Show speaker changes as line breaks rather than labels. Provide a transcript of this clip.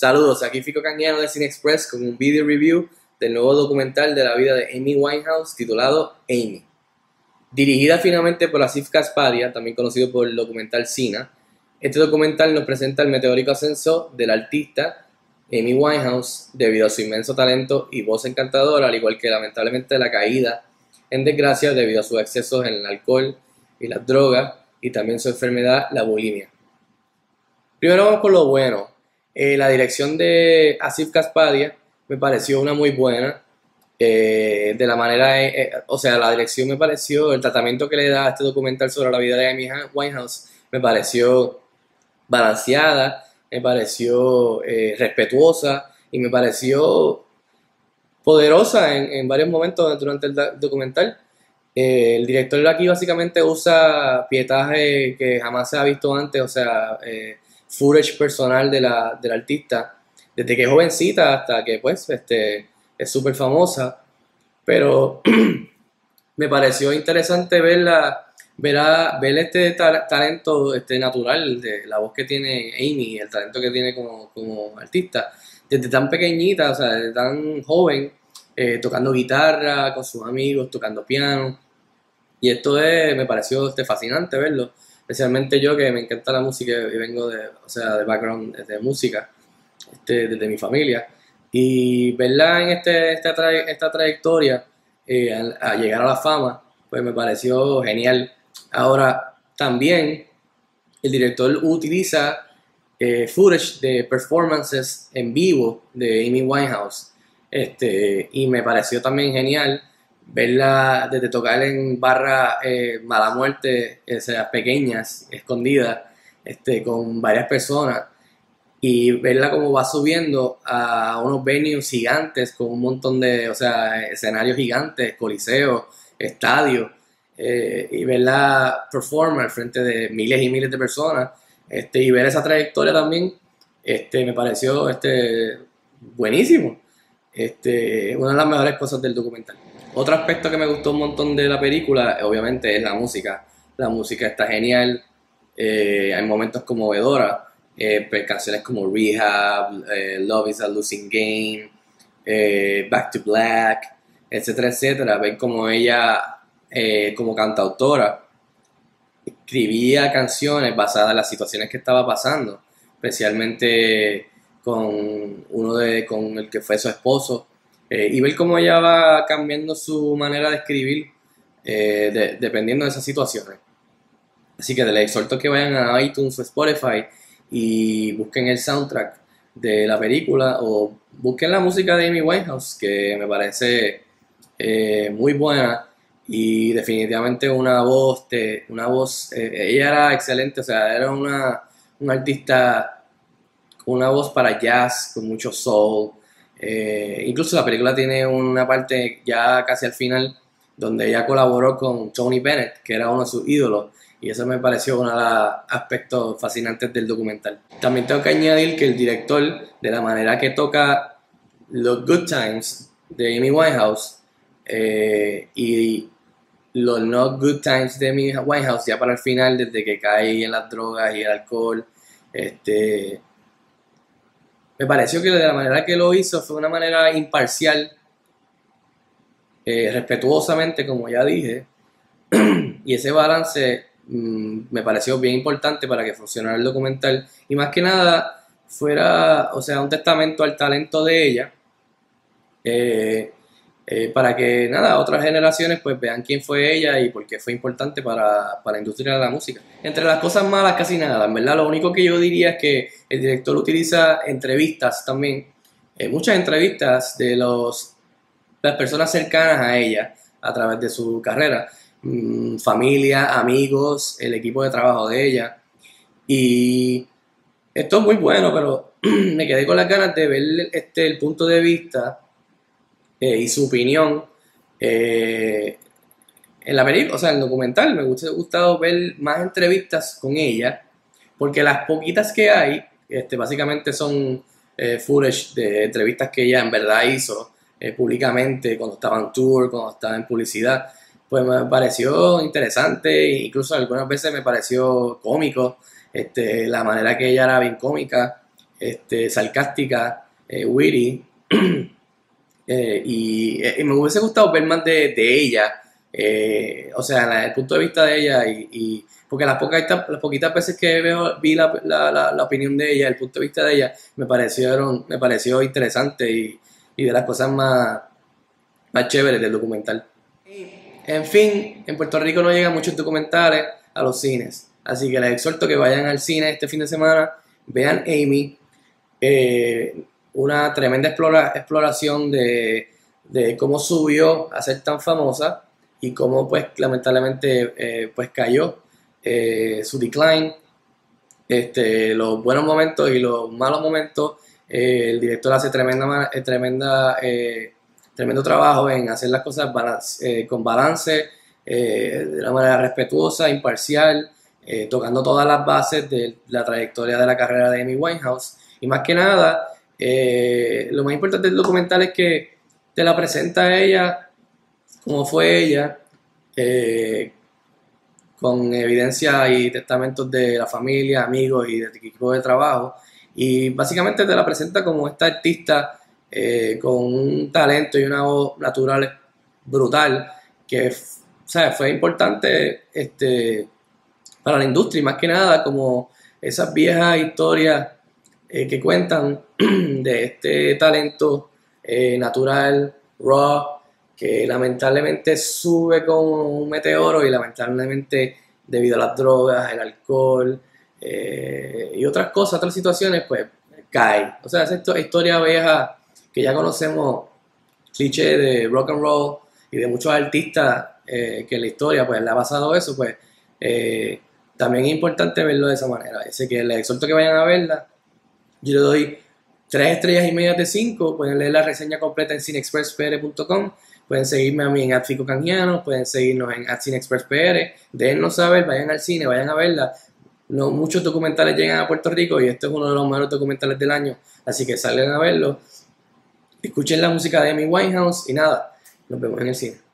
Saludos, aquí Fico Cañano de Cine Express con un video review del nuevo documental de la vida de Amy Winehouse titulado Amy. Dirigida finalmente por Asif Kaspadia, también conocido por el documental Sina, este documental nos presenta el meteórico ascenso del artista Amy Winehouse debido a su inmenso talento y voz encantadora, al igual que lamentablemente la caída en desgracia debido a sus excesos en el alcohol y las drogas y también su enfermedad, la bulimia. Primero vamos con lo bueno. Eh, la dirección de Asif Kaspadia me pareció una muy buena. Eh, de la manera, eh, o sea, la dirección me pareció, el tratamiento que le da a este documental sobre la vida de Amy Winehouse me pareció balanceada, me pareció respetuosa y me pareció poderosa en, varios momentos durante el documental. el director aquí básicamente usa pietaje que jamás se ha visto antes, o sea, footage personal de la, del artista, desde que es jovencita hasta que pues este, es súper famosa. Pero me pareció interesante verla, ver, ver este talento este, natural, de la voz que tiene Amy, el talento que tiene como, como artista, desde tan pequeñita, o sea, desde tan joven, eh, tocando guitarra con sus amigos, tocando piano. Y esto es, me pareció este, fascinante verlo especialmente yo que me encanta la música y vengo de, o sea, de background de música, este, desde mi familia. Y verla en este, esta, esta trayectoria, eh, a, llegar a la fama, pues me pareció genial. Ahora, también el director utiliza eh, footage de performances en vivo de Amy Winehouse. Este, y me pareció también genial verla desde tocar en barra eh, mala muerte, o sea, pequeñas, escondidas, este, con varias personas, y verla como va subiendo a unos venues gigantes con un montón de, o sea, escenarios gigantes, coliseos, estadios, eh, y verla performer frente de miles y miles de personas, este, y ver esa trayectoria también, este, me pareció este, buenísimo. Este, una de las mejores cosas del documental. Otro aspecto que me gustó un montón de la película, obviamente, es la música. La música está genial, eh, hay momentos conmovedora, eh, pues, canciones como Rehab, eh, Love is a Losing Game, Back to Black, etcétera, etcétera. Ven como ella, como cantautora, escribía canciones basadas en las situaciones que estaba pasando, especialmente con uno de, con el que fue su esposo, eh, y ver cómo ella va cambiando su manera de escribir eh, dependiendo de esas situaciones. Así que les exhorto que vayan a iTunes o Spotify y busquen el soundtrack de la película o busquen la música de Amy Winehouse, que me parece eh, muy buena y definitivamente una voz, de, una voz, ella era excelente, o sea, era una, una artista con una voz para jazz, con mucho soul, eh, incluso la película tiene una parte ya casi al final donde ella colaboró con Tony Bennett, que era uno de sus ídolos, y eso me pareció uno de los aspectos fascinantes del documental. También tengo que añadir que el director, de la manera que toca los Good Times de Amy Winehouse eh, y los Not Good Times de Amy Winehouse, ya para el final, desde que cae en las drogas y el alcohol, este, me pareció que de la manera que lo hizo fue una manera imparcial, eh, respetuosamente, como ya dije, y ese balance mm, me pareció bien importante para que funcionara el documental y más que nada fuera, o sea, un testamento al talento de ella. Eh, eh, para que nada, otras generaciones pues vean quién fue ella y por qué fue importante para, la industria de la música. Entre las cosas malas casi nada, en verdad lo único que yo diría es que el director utiliza entrevistas también, eh, muchas entrevistas de los, las personas cercanas a ella a través de su carrera, mm, familia, amigos, el equipo de trabajo de ella. Y esto es muy bueno, pero me quedé con las ganas de ver este, el punto de vista eh, y su opinión eh, en la película, o sea, en el documental. Me hubiese gustado ver más entrevistas con ella, porque las poquitas que hay, este, básicamente son eh, footage de entrevistas que ella en verdad hizo eh, públicamente cuando estaba en tour, cuando estaba en publicidad. Pues me pareció interesante, incluso algunas veces me pareció cómico, este, la manera que ella era bien cómica. este, sarcástica, eh, witty. Eh, y, me hubiese gustado ver más de, ella, o sea, el punto de vista de ella y, porque las, pocas, las poquitas veces que veo, vi la, la, la, opinión de ella, el punto de vista de ella, me, parecieron, me pareció interesante y, y de las cosas más, más chéveres del documental. En fin, en Puerto Rico no llegan muchos documentales a los cines, así que les exhorto que vayan al cine este fin de semana, vean Amy, eh, una tremenda exploración de, cómo subió a ser tan famosa y cómo pues lamentablemente eh, pues cayó eh, su decline, este, los buenos momentos y los malos momentos. el director hace tremenda, tremenda tremendo trabajo en hacer las cosas con balance, de una manera respetuosa, imparcial, tocando todas las bases de la trayectoria de la carrera de Amy Winehouse y más que nada, eh, lo más importante del documental es que te la presenta ella, como fue ella, eh, con evidencia y testamentos de la familia, amigos y del equipo de trabajo. Y básicamente te la presenta como esta artista eh, con un talento y una voz natural brutal que fue importante este, para la industria y más que nada como esas viejas historias eh, que cuentan de este talento eh, natural, raw, que lamentablemente sube como un meteoro y lamentablemente debido a las drogas, el alcohol eh, y otras cosas, otras situaciones, pues cae. O sea, es historia vieja que ya conocemos, cliché de rock and roll y de muchos artistas que en la historia pues le ha pasado eso, pues también es importante verlo de esa manera. Así que les exhorto que vayan a verla yo le doy 3 estrellas y media de 5. Pueden leer la reseña completa en cinexpresspr.com. Pueden seguirme a mí en Adfico Canjiano, pueden seguirnos en cinexpresspr. Déjennos saber, vayan al cine, vayan a verla. No, muchos documentales llegan a Puerto Rico y este es uno de los mejores documentales del año. Así que salgan a verlo. Escuchen la música de Amy Winehouse y nada, nos vemos en el cine.